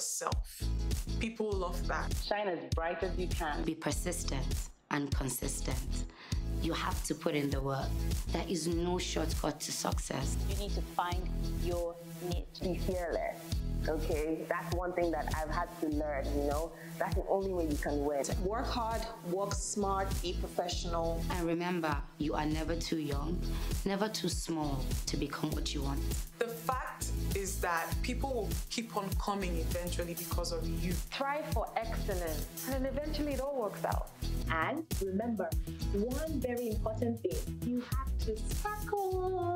yourself. People love that. Shine as bright as you can. Be persistent and consistent. You have to put in the work. There is no shortcut to success. You need to find your niche. Be fearless. Okay, that's one thing that I've had to learn, you know. That's the only way you can win. Work hard, work smart, be professional. And remember, you are never too young, never too small to become what you want. The fact is that people will keep on coming eventually because of you. Try for excellence, and then eventually it all works out. And remember, one very important thing you have to sparkle.